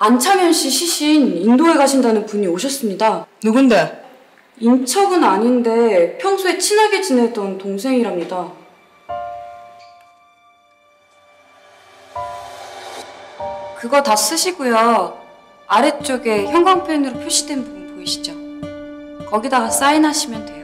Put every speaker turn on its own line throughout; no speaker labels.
안창현 씨 시신 인도에 가신다는 분이 오셨습니다.
누군데?
인척은 아닌데 평소에 친하게 지내던 동생이랍니다. 그거 다 쓰시고요. 아래쪽에 형광펜으로 표시된 부분 보이시죠? 거기다가 사인하시면 돼요.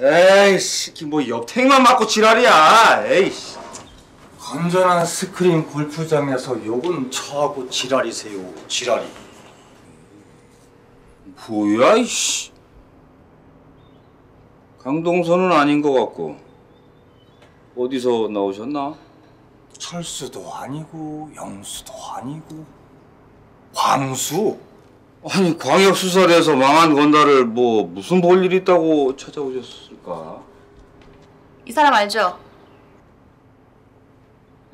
에이씨, 뭐 옆탱이만 맞고 지랄이야. 에이씨.
건전한 스크린 골프장에서 욕은 처하고 지랄이세요. 지랄이.
뭐야, 이씨. 강동선은 아닌 것 같고. 어디서 나오셨나?
철수도 아니고 영수도 아니고 광수.
아니, 광역수사대에서 망한 건달을 뭐 무슨 볼일 있다고 찾아오셨 을까?
이 사람 알죠?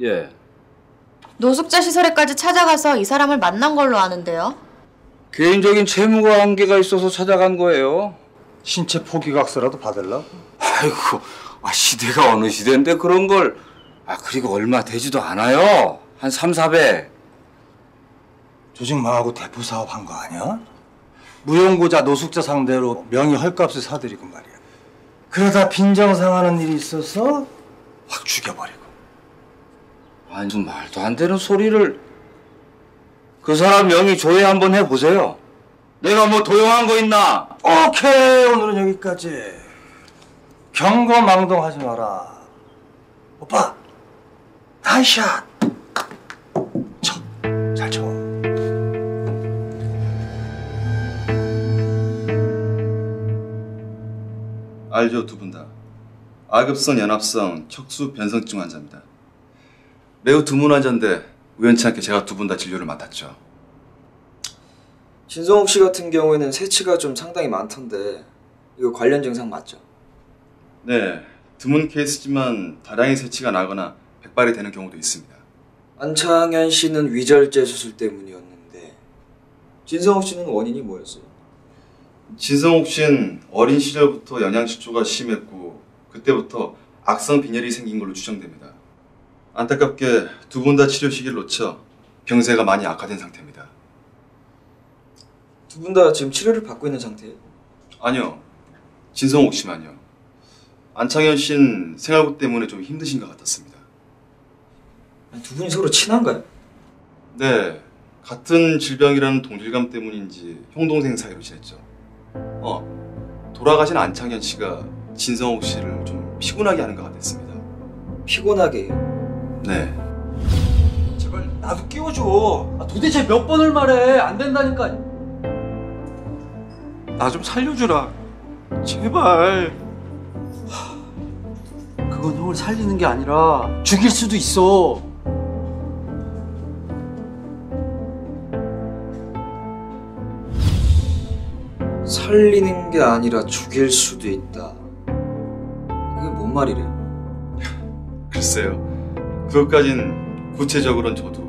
예.
노숙자 시설에까지 찾아가서 이 사람을 만난 걸로 아는데요.
개인적인 채무가 한계가 있어서 찾아간 거예요.
신체 포기각서라도 받을라고?
아이고, 아, 시대가 어느 시대인데 그런 걸. 아, 그리고 얼마 되지도 않아요. 한 3, 400.
조직 망하고 대포 사업 한 거 아니야? 무용고자 노숙자 상대로 명의 헐값을 사들이고 말이야. 그러다 빈정상하는 일이 있어서 확 죽여버리고.
아니, 무슨 말도 안 되는 소리를. 그 사람 명의 조회 한번 해보세요. 내가 뭐 도용한 거 있나?
오케이 오늘은 여기까지. 경거망동하지 마라. 오빠 나이샷. 쳐. 잘 쳐.
알죠 두 분 다. 아급성 연합성 척수 변성증 환자입니다. 매우 드문 환자인데 우연치 않게 제가 두 분 다 진료를 맡았죠.
진성욱 씨 같은 경우에는 세치가 좀 상당히 많던데 이거 관련 증상 맞죠?
네, 드문 케이스지만 다량의 세치가 나거나 백발이 되는 경우도 있습니다.
안창현 씨는 위절제 수술 때문이었는데 진성욱 씨는 원인이 뭐였어요?
진성욱 씨는 어린 시절부터 영양실조가 심했고 그때부터 악성 빈혈이 생긴 걸로 추정됩니다. 안타깝게 두 분 다 치료 시기를 놓쳐 병세가 많이 악화된 상태입니다.
두 분 다 지금 치료를 받고 있는 상태예요?
아니요, 진성욱 씨만요. 안창현 씨는 생활고 때문에 좀 힘드신 것 같았습니다.
아니, 두 분이 서로 친한가요?
네, 같은 질병이라는 동질감 때문인지 형동생 사이로 지냈죠. 어, 돌아가신 안창현 씨가 진성욱 씨를 좀 피곤하게 하는 것 같았습니다.
피곤하게
네,
제발 나도 끼워줘. 아, 도대체 몇 번을 말해? 안 된다니까.
나 좀 살려주라. 제발.
그건 형을 살리는 게 아니라 죽일 수도 있어.
살리는 게 아니라 죽일 수도 있다. 그게 뭔 말이래?
글쎄요. 그것까진 구체적으로는 저도